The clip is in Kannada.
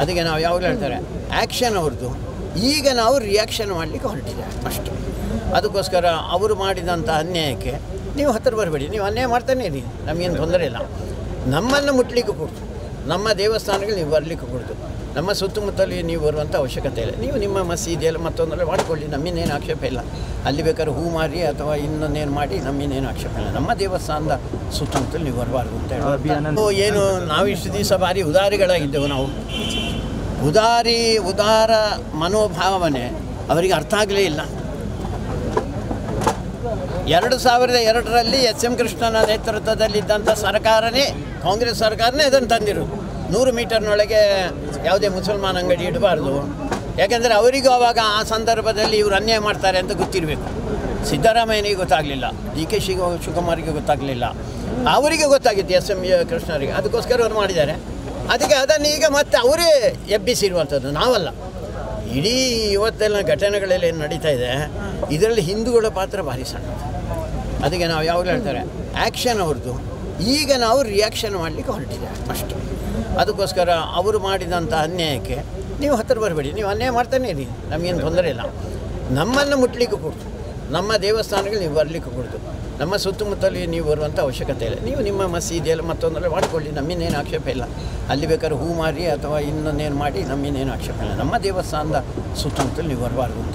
ಅದಕ್ಕೆ ನಾವು ಯಾವಾಗಲೂ ಹೇಳ್ತಾರೆ? ಆ್ಯಕ್ಷನ್ ಅವ್ರದ್ದು. ಈಗ ನಾವು ರಿಯಾಕ್ಷನ್ ಮಾಡಲಿಕ್ಕೆ ಹೊರಟಿದೆ ಅಷ್ಟು. ಅದಕ್ಕೋಸ್ಕರ ಅವರು ಮಾಡಿದಂಥ ಅನ್ಯಾಯಕ್ಕೆ ನೀವು ಹತ್ತಿರ ಬರಬೇಡಿ. ನೀವು ಅನ್ಯಾಯ ಮಾಡ್ತಾನೆ ಇರಿ. ನಮಗೇನು ತೊಂದರೆ ಇಲ್ಲ. ನಮ್ಮನ್ನು ಮುಟ್ಲಿಕ್ಕೆ ಕೊಡ್ತು. ನಮ್ಮ ದೇವಸ್ಥಾನಗಳು ನೀವು ಬರಲಿಕ್ಕೆ ಕೊಡ್ತು. ನಮ್ಮ ಸುತ್ತಮುತ್ತಲಿ ನೀವು ಬರುವಂಥ ಅವಶ್ಯಕತೆ ಇಲ್ಲ. ನೀವು ನಿಮ್ಮ ಮಸೀದಿಯಲ್ಲಿ ಮತ್ತೊಂದರಲ್ಲಿ ಮಾಡಿಕೊಳ್ಳಿ ನಮ್ಮಿನ್ನೇನು ಆಕ್ಷೇಪ ಇಲ್ಲ. ಅಲ್ಲಿ ಬೇಕಾದ್ರೆ ಹೂ ಮಾರಿ ಅಥವಾ ಇನ್ನೊಂದೇನು ಮಾಡಿ ನಮ್ಮಿನ್ನೇನು ಆಕ್ಷೇಪ ಇಲ್ಲ. ನಮ್ಮ ದೇವಸ್ಥಾನದ ಸುತ್ತಮುತ್ತಲು ನೀವು ಬರಬಾರ್ದು ಅಂತ ಹೇಳಿ. ಏನು ನಾವು ಇಷ್ಟು ದಿವಸ ಬಾರಿ ಉದಾರಿಗಳಾಗಿದ್ದೆವು ನಾವು. ಉದಾರಿ ಉದಾರ ಮನೋಭಾವನೆ ಅವರಿಗೆ ಅರ್ಥ ಆಗಲೇ ಇಲ್ಲ. ಎರಡು ಸಾವಿರದ ಎರಡರಲ್ಲಿ ಎಸ್ ಎಂ ಕೃಷ್ಣನ ನೇತೃತ್ವದಲ್ಲಿದ್ದಂಥ ಸರ್ಕಾರನೇ ಕಾಂಗ್ರೆಸ್ ಸರ್ಕಾರನೇ ಅದನ್ನು ತಂದಿರೋದು. ನೂರು ಮೀಟರ್ನೊಳಗೆ ಯಾವುದೇ ಮುಸಲ್ಮಾನ್ ಅಂಗಡಿ ಇಡಬಾರ್ದು. ಯಾಕೆಂದರೆ ಅವರಿಗೂ ಅವಾಗ ಆ ಸಂದರ್ಭದಲ್ಲಿ ಇವರು ಅನ್ಯಾಯ ಮಾಡ್ತಾರೆ ಅಂತ ಗೊತ್ತಿರಬೇಕು. ಸಿದ್ದರಾಮಯ್ಯನಿಗೆ ಗೊತ್ತಾಗಲಿಲ್ಲ. ಡಿ ಕೆ ಶಿ ಶಿವಕುಮಾರಿಗೆ ಗೊತ್ತಾಗಲಿಲ್ಲ. ಅವರಿಗೆ ಗೊತ್ತಾಗಿತ್ತು ಎಸ್ ಎಂ ಕೃಷ್ಣರಿಗೆ. ಅದಕ್ಕೋಸ್ಕರ ಅವ್ರು ಮಾಡಿದ್ದಾರೆ. ಅದಕ್ಕೆ ಅದನ್ನು ಈಗ ಮತ್ತೆ ಅವರೇ ಎಬ್ಬಿಸಿರುವಂಥದ್ದು. ನಾವಲ್ಲ. ಇಡೀ ಇವತ್ತೆಲ್ಲ ಘಟನೆಗಳೆಲ್ಲ ಏನು ನಡೀತಾ ಇದೆ, ಇದರಲ್ಲಿ ಹಿಂದೂಗಳ ಪಾತ್ರ ಭಾರಿ ಸಣ್ಣ. ಅದಕ್ಕೆ ನಾವು ಯಾವಾಗಲೂ ಹೇಳ್ತಾರೆ, ಆ್ಯಕ್ಷನ್ ಅವ್ರದ್ದು. ಈಗ ನಾವು ರಿಯಾಕ್ಷನ್ ಮಾಡಲಿಕ್ಕೆ ಹೊರಟಿದೆ ಅಷ್ಟು. ಅದಕ್ಕೋಸ್ಕರ ಅವರು ಮಾಡಿದಂಥ ಅನ್ಯಾಯಕ್ಕೆ ನೀವು ಹತ್ತಿರ ಬರಬೇಡಿ, ನೀವು ಅನ್ಯಾಯ ಮಾಡ್ತಾನೆ ಇರಿ, ನಮಗೇನು ತೊಂದರೆ ಇಲ್ಲ. ನಮ್ಮನ್ನು ಮುಟ್ಲಿಕ್ಕೆ ಕೊಡ್ತು. ನಮ್ಮ ದೇವಸ್ಥಾನಗಳು ನೀವು ಬರಲಿಕ್ಕೆ ಕೊಡ್ತು. ನಮ್ಮ ಸುತ್ತಮುತ್ತಲಿ ನೀವು ಬರುವಂಥ ಅವಶ್ಯಕತೆ ಇಲ್ಲ. ನೀವು ನಿಮ್ಮ ಮಸೀದಿಯಲ್ಲಿ ಮತ್ತೊಂದರಲ್ಲಿ ಮಾಡಿಕೊಳ್ಳಿ ನಮ್ಮಿನ್ನೇನು ಆಕ್ಷೇಪ ಇಲ್ಲ. ಅಲ್ಲಿ ಬೇಕಾದ್ರೆ ಹೂ ಮಾರಿ ಅಥವಾ ಇನ್ನೊಂದೇನು ಮಾಡಿ, ನಮ್ಮಿನ್ನೇನು ಆಕ್ಷೇಪ ಇಲ್ಲ. ನಮ್ಮ ದೇವಸ್ಥಾನದ ಸುತ್ತಮುತ್ತಲು ನೀವು ಬರಬಾರ್ದು ಅಂತ